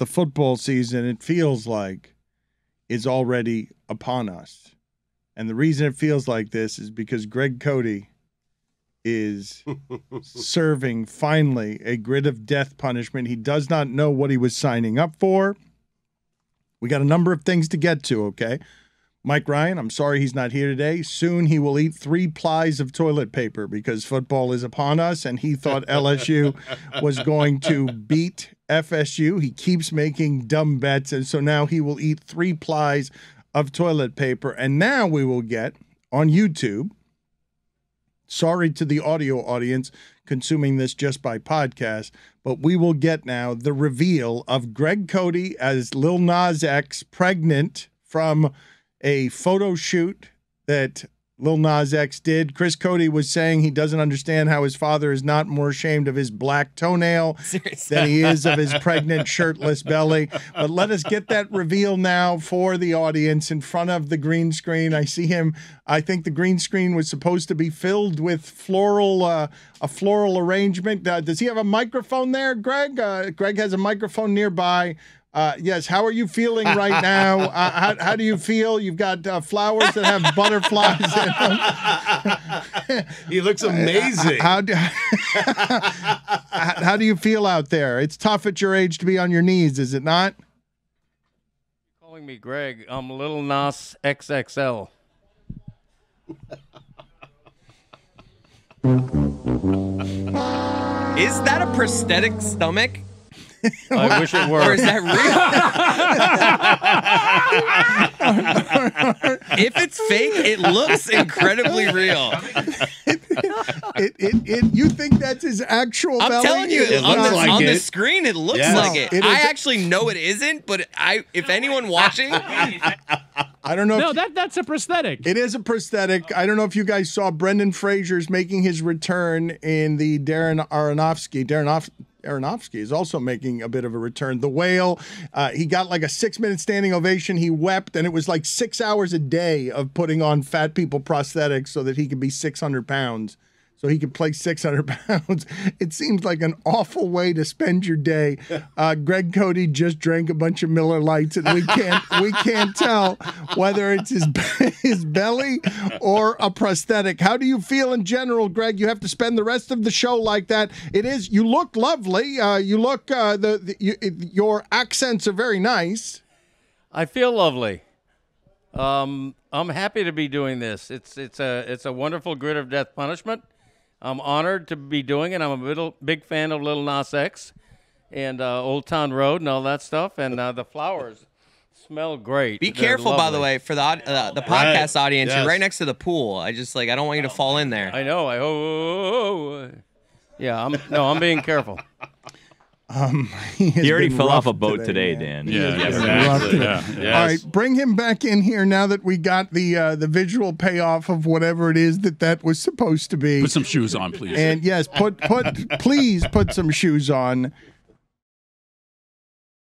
the football season, it feels like, is already upon us. And the reason it feels like this is because Greg Cote is serving finally a grid of death punishment. He does not know what he was signing up for. We got a number of things to get to, okay? Mike Ryan, I'm sorry he's not here today. Soon he will eat three plies of toilet paper because football is upon us, and he thought LSU was going to beat FSU. He keeps making dumb bets, and so now he will eat three plies of toilet paper. And now we will get on YouTube. Sorry to the audio audience consuming this just by podcast, but we will get now the reveal of Greg Cote as Lil Nas X pregnant from a photo shoot that Lil Nas X did. Chris Cote was saying he doesn't understand how his father is not more ashamed of his black toenail Seriously. than he is of his pregnant shirtless belly. But let us get that reveal now for the audience in front of the green screen. I see him. I think the green screen was supposed to be filled with floral, uh, a floral arrangement. Uh, does he have a microphone there, Greg? Uh, Greg has a microphone nearby. Uh, yes. How are you feeling right now? Uh, how, how do you feel? You've got uh, flowers that have butterflies in them. He looks amazing. How do, how do you feel out there? It's tough at your age to be on your knees, is it not? Calling me Greg. I'm Little Nas XXL. Is that a prosthetic stomach? I wish it were. Or were. is that real? if it's fake, it looks incredibly real. It, it, it, you think that's his actual I'm belly? telling you, It on, looks the, like on the screen, it looks Yeah. like it. It I actually know it isn't, but I, if anyone watching, I don't know. No, if, that that's a prosthetic. it is a prosthetic. I don't know if you guys saw Brendan Fraser's making his return in the Darren Aronofsky. Darren Off- Aronofsky is also making a bit of a return. The Whale, uh, he got like a six minute standing ovation. He wept, and it was like six hours a day of putting on fat people prosthetics so that he could be 600 pounds. So he could play 600 pounds. It seems like an awful way to spend your day. Uh, Greg Cote just drank a bunch of Miller Lites, and we can't we can't tell whether it's his his belly or a prosthetic. How do you feel in general, Greg? You have to spend the rest of the show like that. It is. You look lovely. Uh, you look. Uh, the, the you, your accents are very nice. I feel lovely. Um, I'm happy to be doing this. It's it's a it's a wonderful grid of death punishment. I'm honored to be doing it. I'm a little, big fan of Little Nas X and uh, Old Town Road and all that stuff. And uh, the flowers smell great. be They're careful, by the way, for the uh, the podcast audience. Yes. You're right next to the pool. I just like I don't want you to fall in there. I know. I oh, yeah. I'm no. I'm being careful. He, He already fell off a boat today, man. Dan. yeah, yeah, been exactly. Yeah, yes. right, bring him back in here now that we got the uh, the visual payoff of whatever it is that that was supposed to be. Put some shoes on, please. and yes, put put please put some shoes on.